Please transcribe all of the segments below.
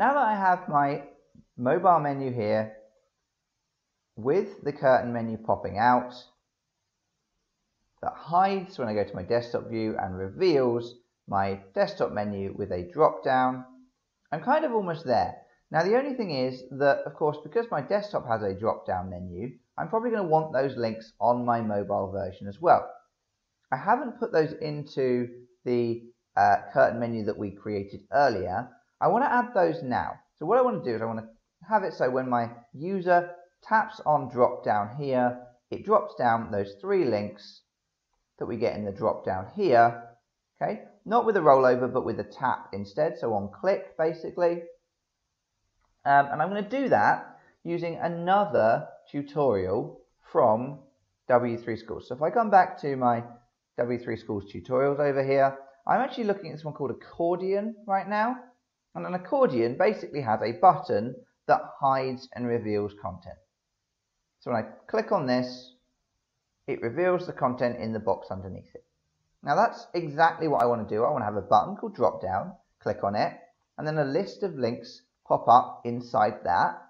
Now that I have my mobile menu here with the curtain menu popping out that hides when I go to my desktop view and reveals my desktop menu with a drop down. I'm kind of almost there. Now the only thing is that of course because my desktop has a drop down menu I'm probably going to want those links on my mobile version as well. I haven't put those into the uh, curtain menu that we created earlier. I want to add those now. So what I want to do is I want to have it so when my user taps on drop down here, it drops down those three links that we get in the drop down here. Okay, not with a rollover, but with a tap instead. So on click, basically. Um, and I'm going to do that using another tutorial from W3 Schools. So if I come back to my W3 Schools tutorials over here, I'm actually looking at this one called accordion right now. And an accordion basically has a button that hides and reveals content. So when I click on this, it reveals the content in the box underneath it. Now that's exactly what I want to do. I want to have a button called drop down, click on it, and then a list of links pop up inside that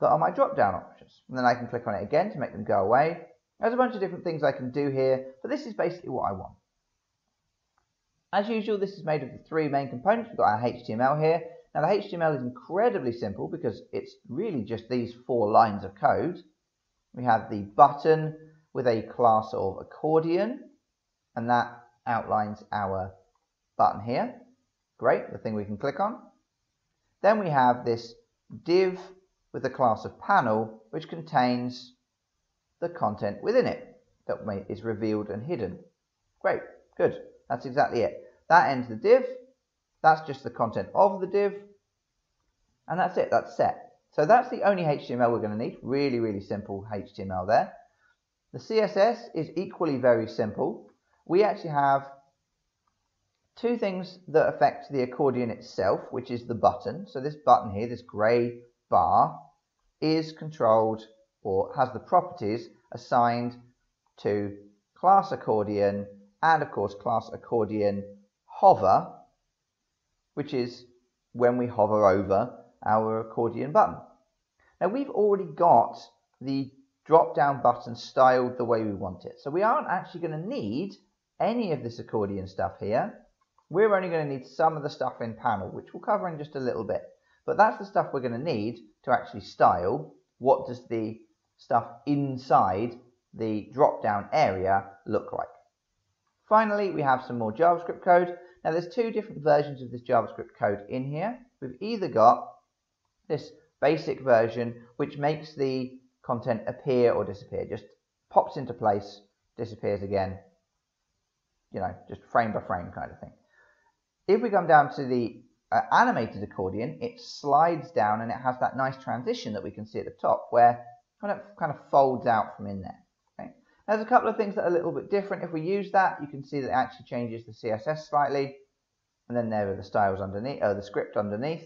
that are my drop down options. And then I can click on it again to make them go away. There's a bunch of different things I can do here, but this is basically what I want. As usual, this is made of the three main components. We've got our HTML here. Now the HTML is incredibly simple because it's really just these four lines of code. We have the button with a class of accordion, and that outlines our button here. Great, the thing we can click on. Then we have this div with the class of panel, which contains the content within it that is revealed and hidden. Great, good. That's exactly it. That ends the div. That's just the content of the div. And that's it, that's set. So that's the only HTML we're going to need. Really, really simple HTML there. The CSS is equally very simple. We actually have two things that affect the accordion itself, which is the button. So this button here, this grey bar, is controlled or has the properties assigned to class accordion and of course class accordion hover, which is when we hover over our accordion button. Now we've already got the drop down button styled the way we want it. So we aren't actually going to need any of this accordion stuff here. We're only going to need some of the stuff in panel, which we'll cover in just a little bit. But that's the stuff we're going to need to actually style what does the stuff inside the drop down area look like. Finally, we have some more JavaScript code. Now there's two different versions of this JavaScript code in here. We've either got this basic version which makes the content appear or disappear, just pops into place, disappears again, you know, just frame by frame kind of thing. If we come down to the uh, animated accordion, it slides down and it has that nice transition that we can see at the top where kind of kind of folds out from in there. There's a couple of things that are a little bit different. If we use that, you can see that it actually changes the CSS slightly. And then there are the styles underneath, or the script underneath.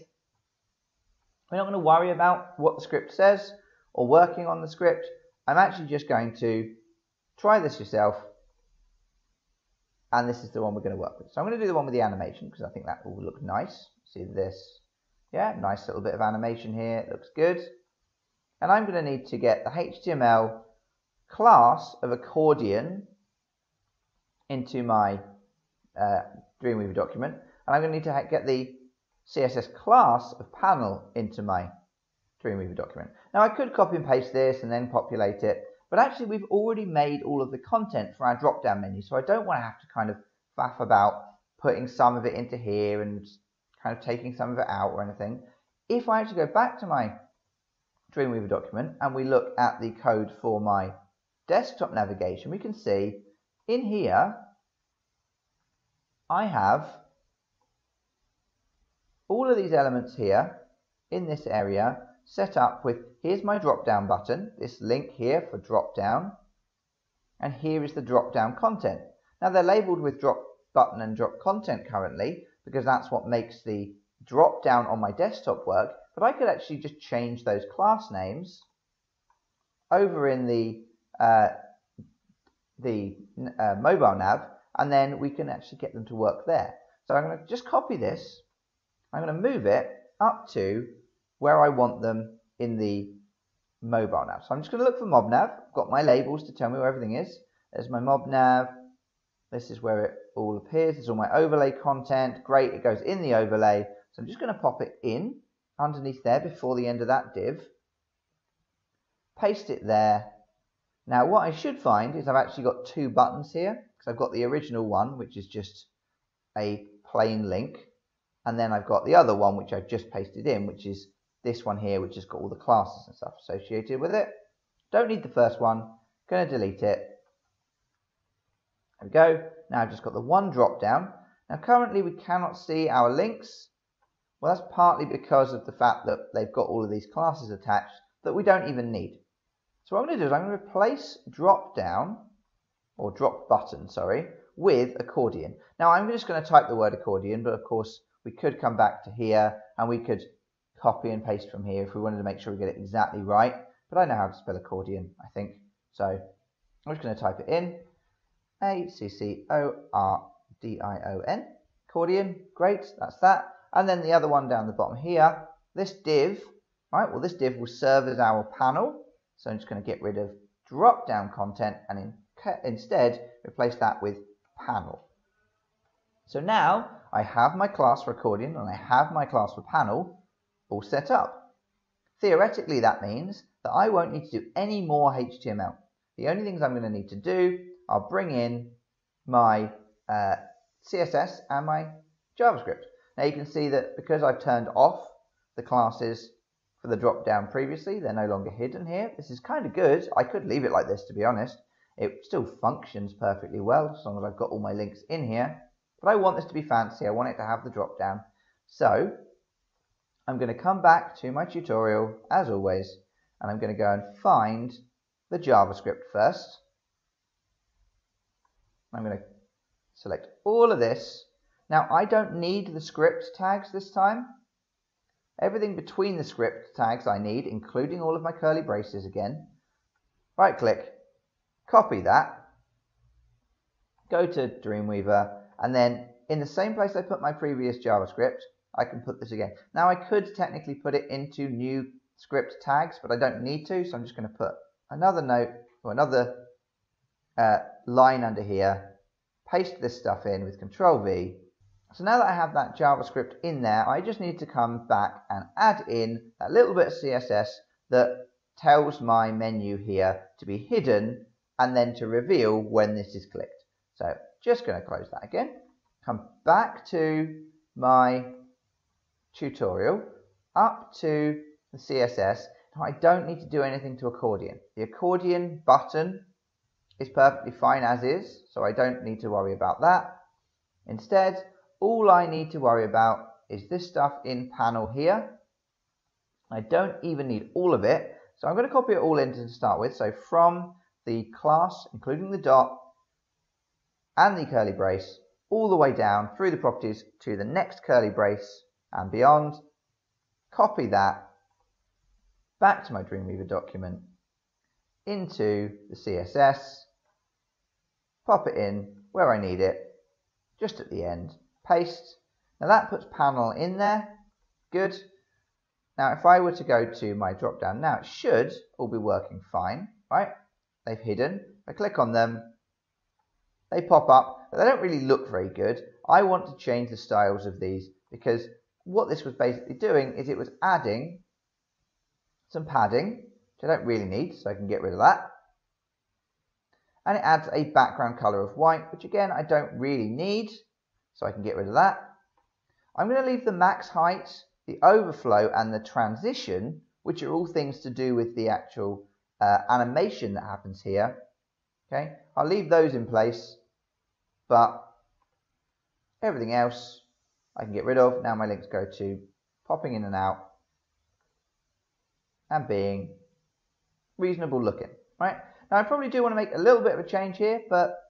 We're not going to worry about what the script says or working on the script. I'm actually just going to try this yourself and this is the one we're going to work with. So I'm going to do the one with the animation because I think that will look nice. See this? Yeah, nice little bit of animation here. It looks good. And I'm going to need to get the HTML class of accordion into my uh, Dreamweaver document. And I'm going to need to get the CSS class of panel into my Dreamweaver document. Now I could copy and paste this and then populate it, but actually we've already made all of the content for our drop down menu. So I don't want to have to kind of faff about putting some of it into here and kind of taking some of it out or anything. If I actually go back to my Dreamweaver document and we look at the code for my desktop navigation, we can see in here I have all of these elements here in this area set up with here's my drop down button, this link here for drop down, and here is the drop down content. Now they're labeled with drop button and drop content currently because that's what makes the drop down on my desktop work, but I could actually just change those class names over in the uh, the uh, mobile nav and then we can actually get them to work there. So I'm going to just copy this, I'm going to move it up to where I want them in the mobile nav. So I'm just going to look for mob nav. I've got my labels to tell me where everything is. There's my mob nav. This is where it all appears. There's all my overlay content. Great, it goes in the overlay. So I'm just going to pop it in underneath there before the end of that div. Paste it there. Now what I should find is I've actually got two buttons here because I've got the original one which is just a plain link and then I've got the other one which I've just pasted in which is this one here which has got all the classes and stuff associated with it. Don't need the first one, going to delete it. There we go. Now I've just got the one drop down. Now currently we cannot see our links. Well that's partly because of the fact that they've got all of these classes attached that we don't even need. So what I'm going to do is I'm going to replace drop down or drop button, sorry, with accordion. Now I'm just going to type the word accordion, but of course we could come back to here and we could copy and paste from here if we wanted to make sure we get it exactly right. But I know how to spell accordion, I think. So I'm just going to type it in. A-C-C-O-R-D-I-O-N. Accordion, great, that's that. And then the other one down the bottom here, this div, right, well this div will serve as our panel. So I'm just going to get rid of drop down content and in, instead replace that with panel. So now I have my class for accordion and I have my class for panel all set up. Theoretically, that means that I won't need to do any more HTML. The only things I'm going to need to do, I'll bring in my uh, CSS and my JavaScript. Now you can see that because I've turned off the classes for the drop down previously, they're no longer hidden here. This is kind of good. I could leave it like this to be honest. It still functions perfectly well as long as I've got all my links in here. But I want this to be fancy. I want it to have the drop down. So I'm going to come back to my tutorial as always and I'm going to go and find the JavaScript first. I'm going to select all of this. Now I don't need the script tags this time. Everything between the script tags I need, including all of my curly braces again. Right click, copy that, go to Dreamweaver, and then in the same place I put my previous JavaScript, I can put this again. Now I could technically put it into new script tags, but I don't need to, so I'm just going to put another note or another uh, line under here, paste this stuff in with Control V. So now that I have that JavaScript in there, I just need to come back and add in that little bit of CSS that tells my menu here to be hidden and then to reveal when this is clicked. So just going to close that again, come back to my tutorial, up to the CSS. Now I don't need to do anything to accordion. The accordion button is perfectly fine as is, so I don't need to worry about that. Instead, all I need to worry about is this stuff in panel here. I don't even need all of it, so I'm going to copy it all in to start with. So from the class, including the dot and the curly brace, all the way down through the properties to the next curly brace and beyond, copy that back to my Dreamweaver document, into the CSS, pop it in where I need it, just at the end, paste. Now that puts panel in there, good. Now if I were to go to my drop down now, it should all be working fine, right? They've hidden. I click on them, they pop up, but they don't really look very good. I want to change the styles of these because what this was basically doing is it was adding some padding, which I don't really need, so I can get rid of that. And it adds a background color of white, which again, I don't really need, so I can get rid of that. I'm going to leave the max height, the overflow, and the transition, which are all things to do with the actual uh, animation that happens here. Okay, I'll leave those in place, but everything else I can get rid of. Now my links go to popping in and out and being reasonable looking, right? Now I probably do want to make a little bit of a change here, but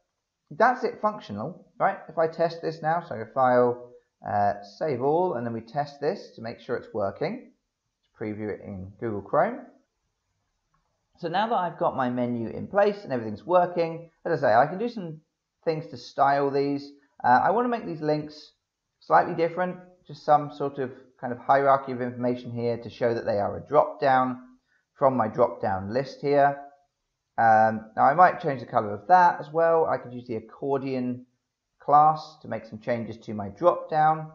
that's it functional, right? If I test this now, so I file, uh, save all, and then we test this to make sure it's working. Let's preview it in Google Chrome. So now that I've got my menu in place and everything's working, as I say, I can do some things to style these. Uh, I want to make these links slightly different, just some sort of kind of hierarchy of information here to show that they are a drop down from my drop down list here. Um, now I might change the color of that as well. I could use the accordion class to make some changes to my drop down.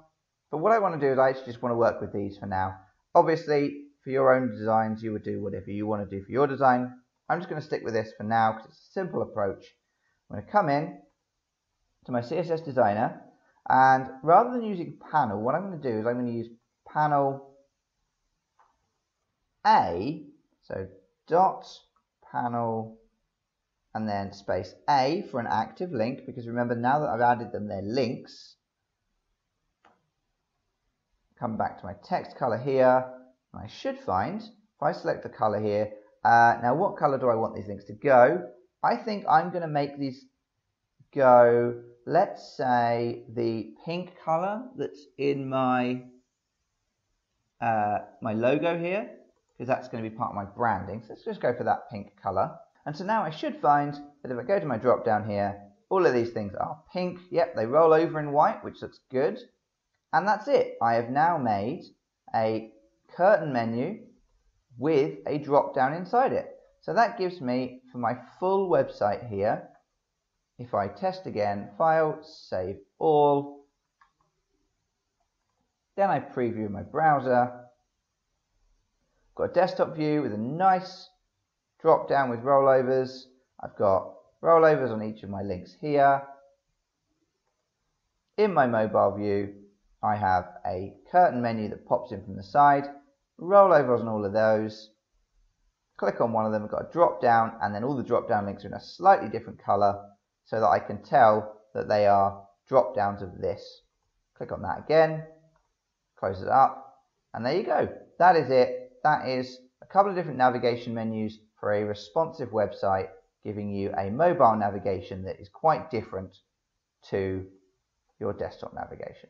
But what I want to do is I just want to work with these for now. Obviously, for your own designs, you would do whatever you want to do for your design. I'm just going to stick with this for now because it's a simple approach. I'm going to come in to my CSS designer and rather than using panel, what I'm going to do is I'm going to use panel A, so dot panel and then space A for an active link because remember now that I've added them they're links. Come back to my text color here and I should find if I select the color here uh, now what color do I want these links to go? I think I'm going to make these go let's say the pink color that's in my uh, my logo here because that's going to be part of my branding. So let's just go for that pink color. And so now I should find that if I go to my drop down here, all of these things are pink. Yep, they roll over in white, which looks good. And that's it. I have now made a curtain menu with a drop down inside it. So that gives me, for my full website here, if I test again, file, save all, then I preview my browser, got a desktop view with a nice drop down with rollovers. I've got rollovers on each of my links here. In my mobile view, I have a curtain menu that pops in from the side, rollovers on all of those. Click on one of them, I've got a drop down, and then all the drop down links are in a slightly different color so that I can tell that they are drop downs of this. Click on that again, close it up, and there you go. That is it that is a couple of different navigation menus for a responsive website giving you a mobile navigation that is quite different to your desktop navigation.